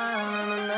na na na na.